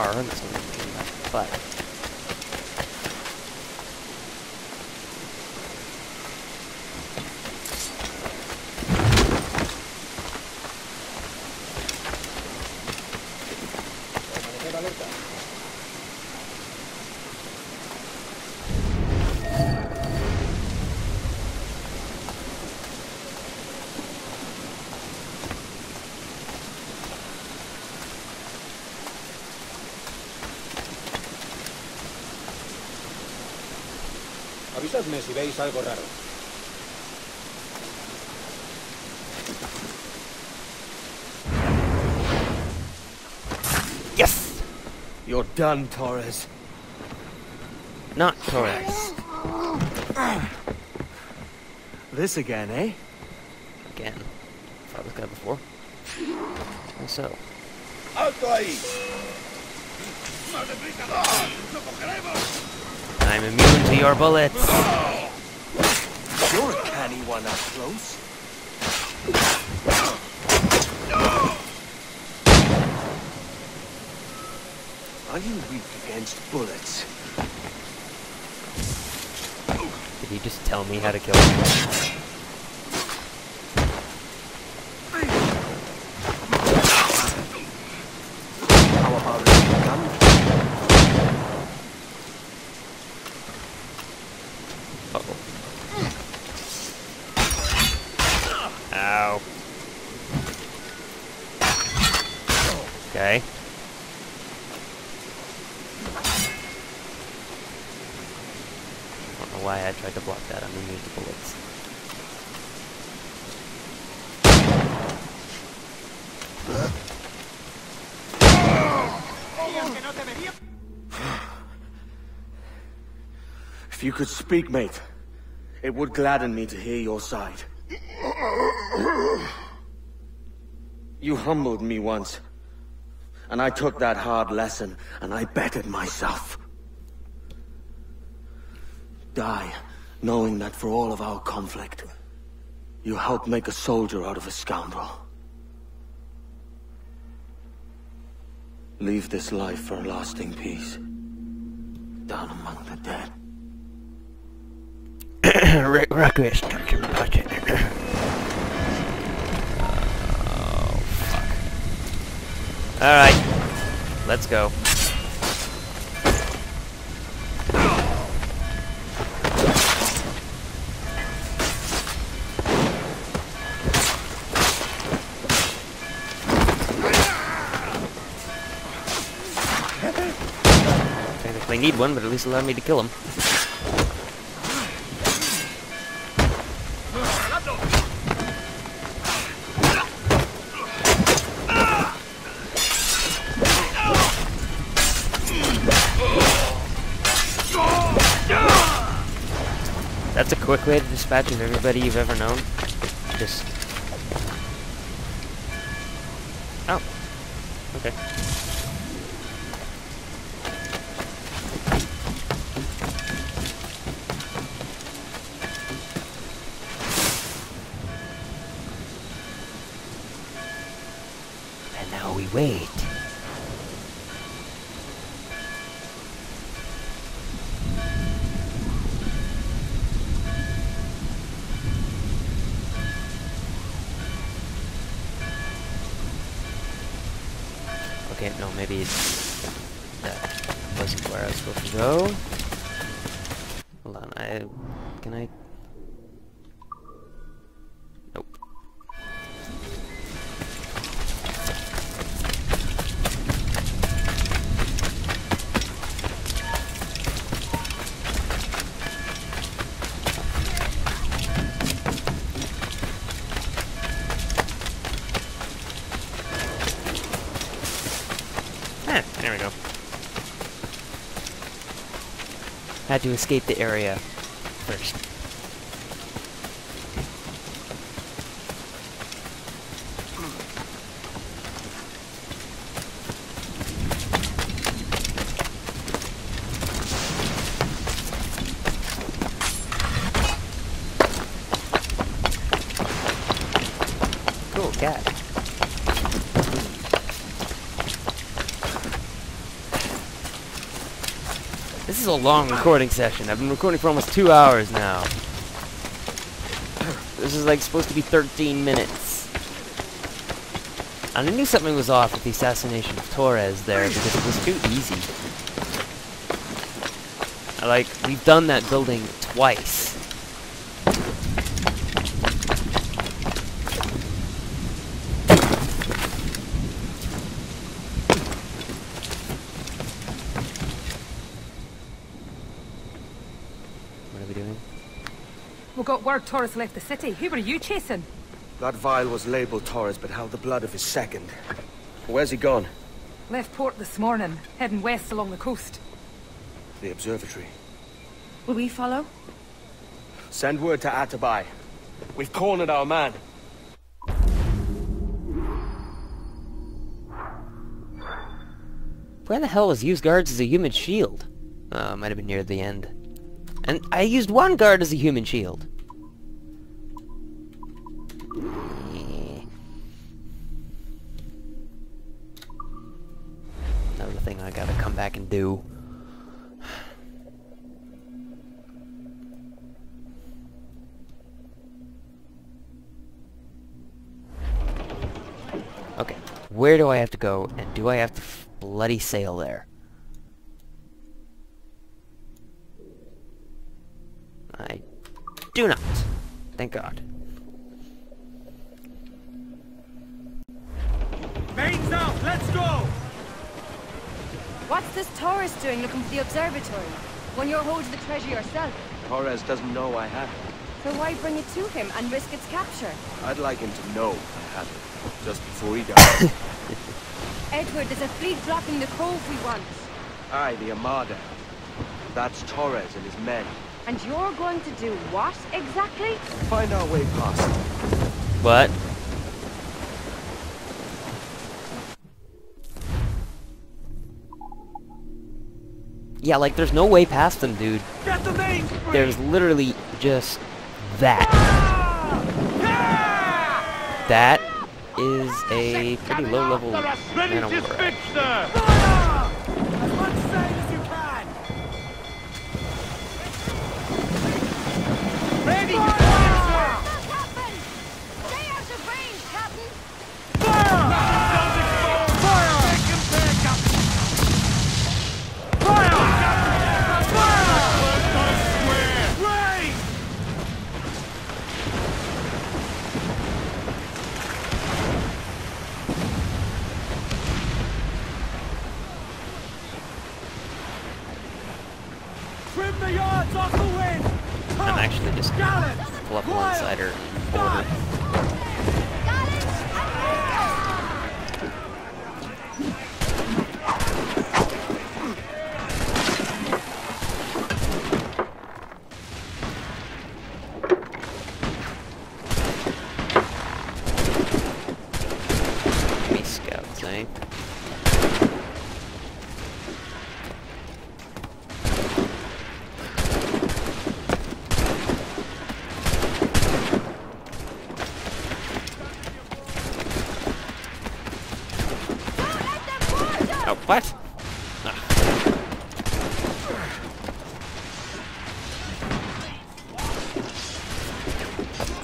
And that's what I'm about. But Avisadme si veis algo raro. Yes! You're done, Torres. Not Torres. This again, eh? Again. Saw this guy before. And so. ¡Alto ahí! I'm immune to your bullets. You're a canny one up close. Are you weak against bullets? Did he just tell me how to kill him? How about a gun? Uh oh. Ow. Okay. I don't know why I tried to block that. I'm to use the bullets. If you could speak, mate, it would gladden me to hear your side. You humbled me once, and I took that hard lesson, and I bettered myself. Die, knowing that for all of our conflict, you helped make a soldier out of a scoundrel. Leave this life for a lasting peace, down among the dead. Request Captain Budget. oh, fuck. Alright. Let's go. Technically need one, but at least allow me to kill him. Quick way to dispatch of everybody you've ever known. Just... Oh. Okay. And now we wait. Okay, no, maybe that wasn't where I was supposed to go. Hold on, I... Can I... Eh, there we go. Had to escape the area first. cool cat. This is a long recording session. I've been recording for almost two hours now. This is like supposed to be 13 minutes. And I knew something was off with the assassination of Torres there because it was too easy. Like, we've done that building twice. What are we doing? We got word Torres left the city. Who were you chasing? That vial was labeled Torres, but held the blood of his second. Where's he gone? Left port this morning, heading west along the coast. The observatory. Will we follow? Send word to Atabai. We've cornered our man. Where the hell was used guards as a human shield? Oh, might have been near the end. And I used one guard as a human shield. Do. Okay, where do I have to go, and do I have to bloody sail there? I do not. Thank God. Mains out! Let's go! What's this Torres doing looking for the observatory? When you're holding the treasure yourself? Torres doesn't know I have it. So why bring it to him and risk its capture? I'd like him to know I have it. Just before he dies. Edward, there's a fleet blocking the cove we want. Aye, the Armada. That's Torres and his men. And you're going to do what exactly? Find our way past. What? Yeah, like, there's no way past them, dude. Get the mains! There's literally just that. That is a pretty low-level man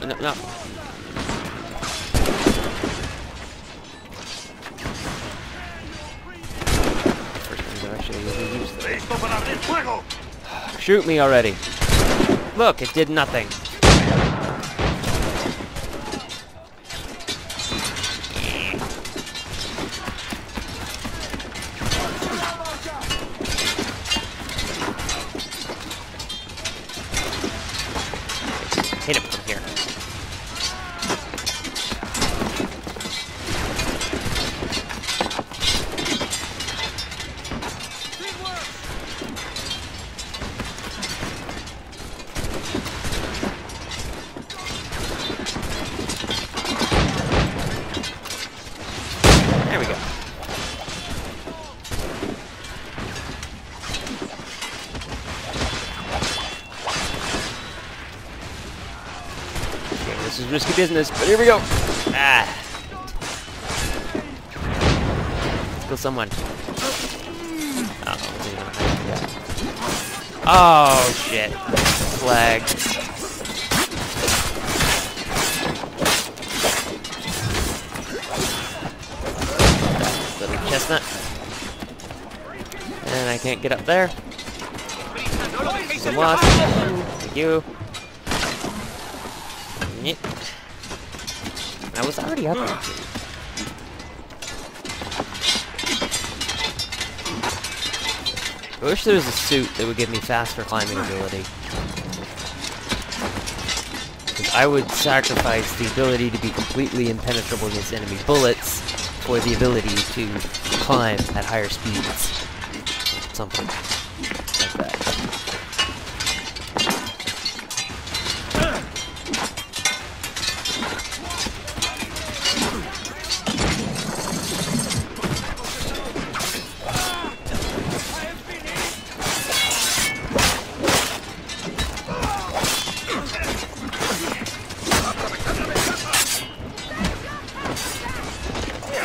No, no. First thing actually use. Shoot me already. Look, it did nothing. Risky business, but here we go. Ah. Kill someone. Oh, oh shit. Flag. Little chestnut. And I can't get up there. Some lost. Thank you. Yep. I was already up there. I wish there was a suit that would give me faster climbing ability. I would sacrifice the ability to be completely impenetrable against enemy bullets for the ability to climb at higher speeds. Something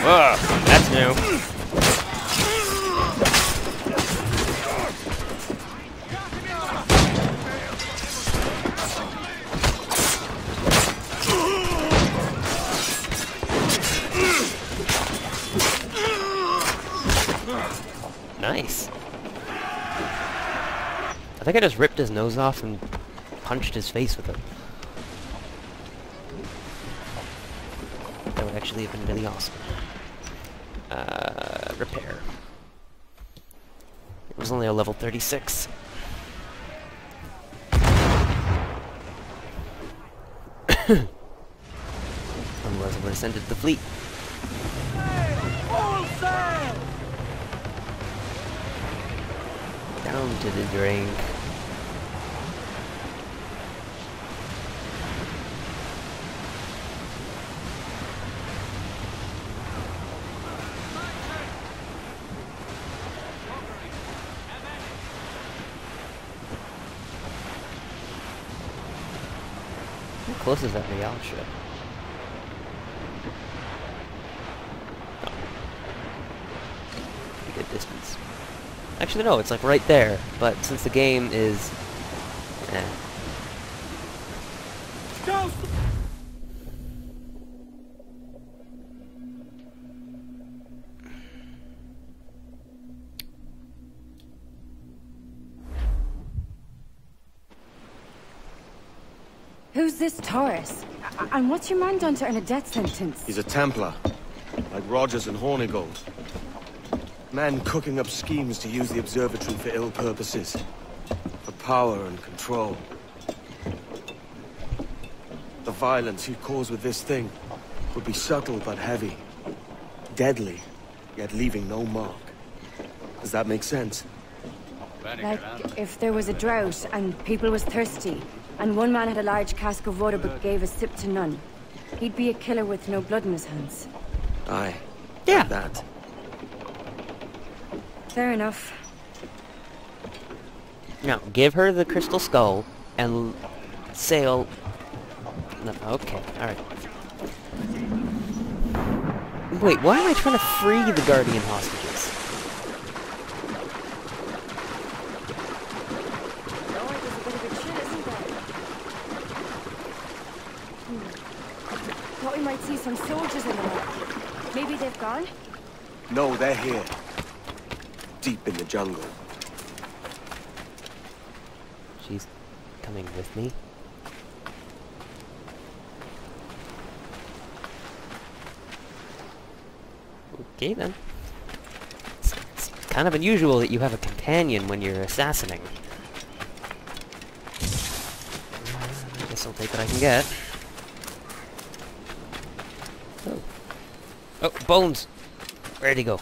Whoa, that's new. Nice. I think I just ripped his nose off and punched his face with it. That would actually have been really awesome. Uh, repair. It was only a level 36. Otherwise I would have sent it to the fleet. Down to the drink. Close is that Real ship? Oh. Pretty good distance. Actually, no, it's like right there. But since the game is... Eh. This Torres? And what's your man done to earn a death sentence? He's a Templar, like Rogers and Hornigold. Men cooking up schemes to use the observatory for ill purposes. For power and control. The violence he'd cause with this thing would be subtle but heavy. Deadly, yet leaving no mark. Does that make sense? Like, if there was a drought and people was thirsty, and one man had a large cask of water but gave a sip to none, he'd be a killer with no blood in his hands. Aye. Yeah. That. Fair enough. Now, give her the crystal skull and sail... No, okay, alright. Wait, why am I trying to free the Guardian hostages? Lord, there's a bit of a chill, isn't there? Hmm. Thought we might see some soldiers in the night. Maybe they've gone? No, they're here. Deep in the jungle. She's coming with me. Okay then. It's, it's kind of unusual that you have a companion when you're assassinating. Uh, I guess I'll take what I can get. Oh, Bones! Where'd he go?